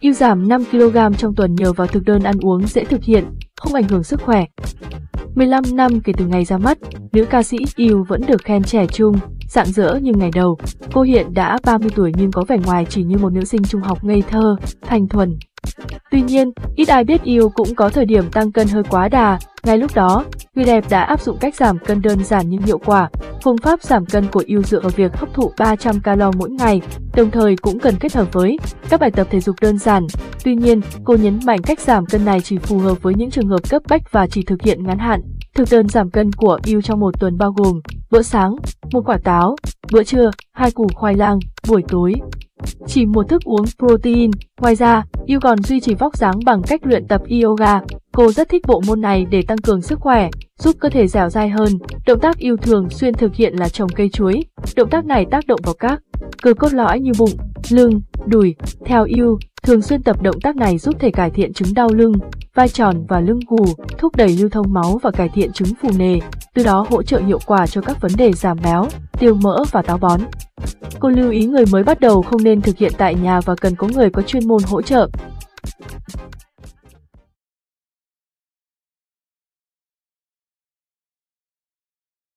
Yêu giảm 5kg trong tuần nhờ vào thực đơn ăn uống dễ thực hiện, không ảnh hưởng sức khỏe. 15 năm kể từ ngày ra mắt, nữ ca sĩ Yêu vẫn được khen trẻ trung, rạng rỡ như ngày đầu. Cô hiện đã 30 tuổi nhưng có vẻ ngoài chỉ như một nữ sinh trung học ngây thơ, thanh thuần. Tuy nhiên, ít ai biết Yêu cũng có thời điểm tăng cân hơi quá đà. Ngay lúc đó, người đẹp đã áp dụng cách giảm cân đơn giản nhưng hiệu quả. Phương pháp giảm cân của Yêu dựa vào việc hấp thụ 300 calo mỗi ngày, đồng thời cũng cần kết hợp với các bài tập thể dục đơn giản. Tuy nhiên, cô nhấn mạnh cách giảm cân này chỉ phù hợp với những trường hợp cấp bách và chỉ thực hiện ngắn hạn. Thực đơn giảm cân của Yêu trong một tuần bao gồm bữa sáng, một quả táo, bữa trưa, hai củ khoai lang, buổi tối, chỉ một thức uống protein. Ngoài ra, Yêu còn duy trì vóc dáng bằng cách luyện tập yoga. Cô rất thích bộ môn này để tăng cường sức khỏe, giúp cơ thể dẻo dai hơn. Động tác yêu thường xuyên thực hiện là trồng cây chuối. Động tác này tác động vào các cơ cốt lõi như bụng, lưng, đùi. Theo yêu, thường xuyên tập động tác này giúp thể cải thiện chứng đau lưng, vai tròn và lưng gù, thúc đẩy lưu thông máu và cải thiện chứng phù nề, từ đó hỗ trợ hiệu quả cho các vấn đề giảm béo, tiêu mỡ và táo bón. Cô lưu ý người mới bắt đầu không nên thực hiện tại nhà và cần có người có chuyên môn hỗ trợ.